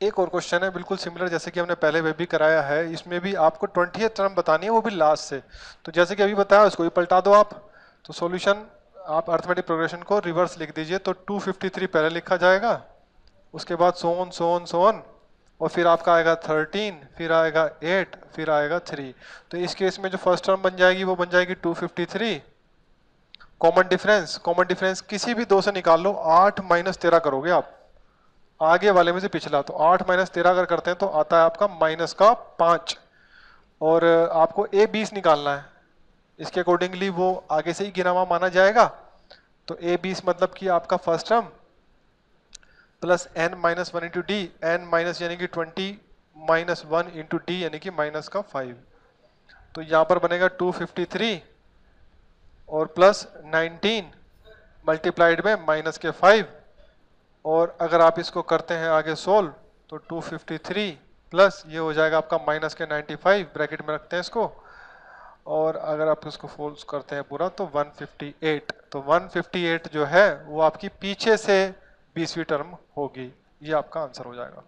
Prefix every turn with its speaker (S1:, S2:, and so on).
S1: एक और क्वेश्चन है, बिल्कुल सिमिलर जैसे कि हमने पहले वे भी कराया है। इसमें भी आपको ट्वेंटी टर्म बतानी है, वो भी लास्ट से। तो जैसे कि अभी बताया, उसको भी पलटा दो आप। तो सॉल्यूशन आप अर्थमेटिक प्रोग्रेशन को रिवर्स लिख दीजिए तो 253 पहले लिखा जाएगा। उसके बाद सोन सोन सोन और फिर आपका आएगा 13 फिर आएगा 8 फिर आएगा 3 तो इस केस में जो फ़र्स्ट टर्म बन जाएगी, वो बन जाएगी 253 कॉमन डिफरेंस कॉमन डिफरेंस किसी भी दो से निकाल लो, आठ माइनस तेरह करोगे आप। आगे वाले में से पिछला तो आठ माइनस तेरह अगर करते हैं तो आता है आपका माइनस का पाँच। और आपको ए बीस निकालना है। इसके अकॉर्डिंगली वो आगे से ही गिना हुआ माना जाएगा। तो ए बीस मतलब कि आपका first term plus N minus one into D N minus यानी कि twenty minus one into D यानी कि माइनस का फाइव तो यहाँ पर बनेगा टू फिफ्टी थ्री और प्लस नाइनटीन मल्टीप्लाइड में माइनस के फाइव और अगर आप इसको करते हैं आगे सोल्व तो टू फिफ्टी थ्री प्लस ये हो जाएगा आपका माइनस के नाइन्टी फाइव ब्रैकेट में रखते हैं इसको। और अगर आप इसको फोल्स करते हैं पूरा तो 158 तो 158 जो है, वो आपकी पीछे से बीसवीं टर्म होगी। ये आपका आंसर हो जाएगा।